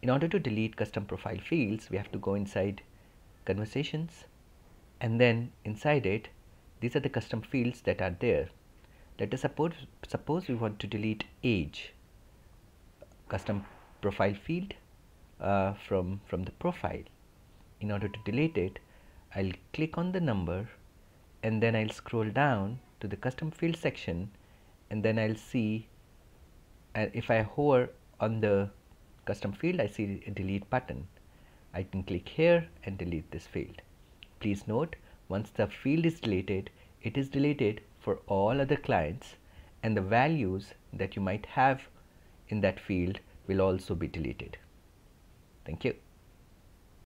In order to delete custom profile fields, we have to go inside conversations and then inside it, these are the custom fields that are there. Let us suppose, suppose we want to delete age, custom profile field uh, from, from the profile. In order to delete it, I'll click on the number and then I'll scroll down to the custom field section and then I'll see uh, if I hover on the custom field I see a delete button. I can click here and delete this field. Please note once the field is deleted it is deleted for all other clients and the values that you might have in that field will also be deleted. Thank you.